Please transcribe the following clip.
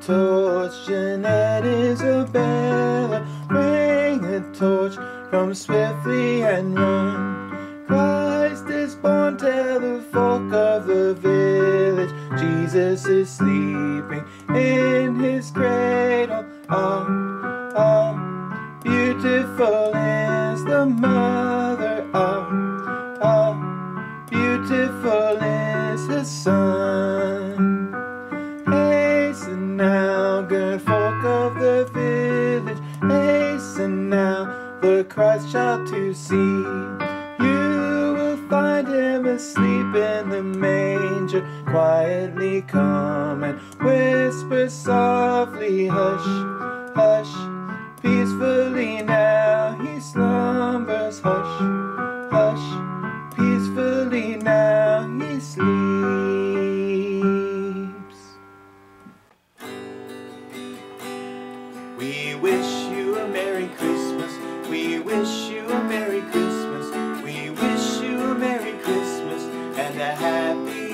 torch, Jeanette Isabella. Bring a torch, come swiftly and run. Christ is born, tell the folk of the village. Jesus is sleeping in his cradle. Oh, oh, beautiful is the mother. Oh, oh, beautiful is his son. Hasten now, good folk of the village. Hasten now, the Christ child to see. You will find him asleep in the manger. Quietly come and whisper softly, hush, hush. Peacefully now he slumbers, hush, hush. We wish you a Merry Christmas. We wish you a Merry Christmas. We wish you a Merry Christmas and a Happy